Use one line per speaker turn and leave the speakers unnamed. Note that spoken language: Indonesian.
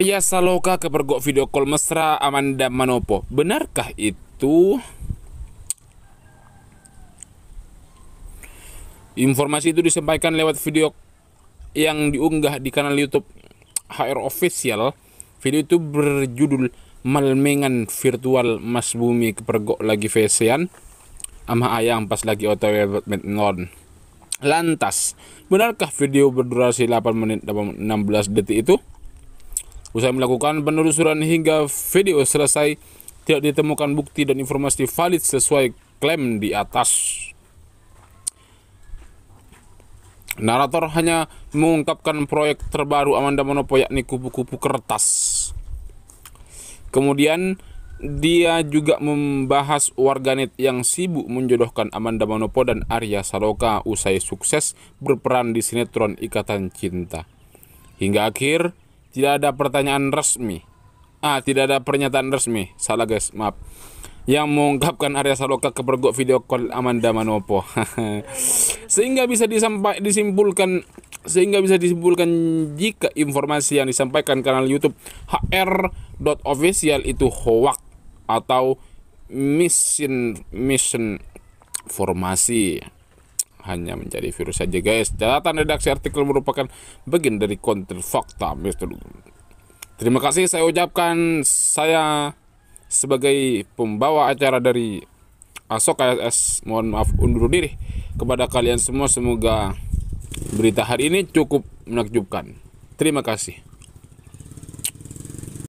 Ya Saloka kepergok video call mesra Amanda Manopo. Benarkah itu? Informasi itu disampaikan lewat video yang diunggah di kanal YouTube HR Official. Video itu berjudul Malmengan Virtual Mas Bumi kepergok lagi fesean ama ayang pas lagi otw non. Lantas, benarkah video berdurasi 8 menit 16 detik itu? Usai melakukan penelusuran hingga video selesai, tidak ditemukan bukti dan informasi valid sesuai klaim di atas. Narator hanya mengungkapkan proyek terbaru Amanda Manopo yakni kupu-kupu kertas. Kemudian dia juga membahas warganet yang sibuk menjodohkan Amanda Manopo dan Arya Saloka usai sukses berperan di sinetron Ikatan Cinta. Hingga akhir, tidak ada pertanyaan resmi. Ah, tidak ada pernyataan resmi. Salah guys, maaf. Yang mengungkapkan Arya Saloka kepergok video call Amanda Manopo. sehingga bisa disampai disimpulkan sehingga bisa disimpulkan jika informasi yang disampaikan kanal YouTube hr.official itu hoax atau mission mission formasi hanya menjadi virus saja guys. Catatan redaksi artikel merupakan bagian dari konten fakta. Terima kasih saya ucapkan saya sebagai pembawa acara dari Asok KSS mohon maaf undur diri kepada kalian semua semoga berita hari ini cukup menakjubkan. Terima kasih.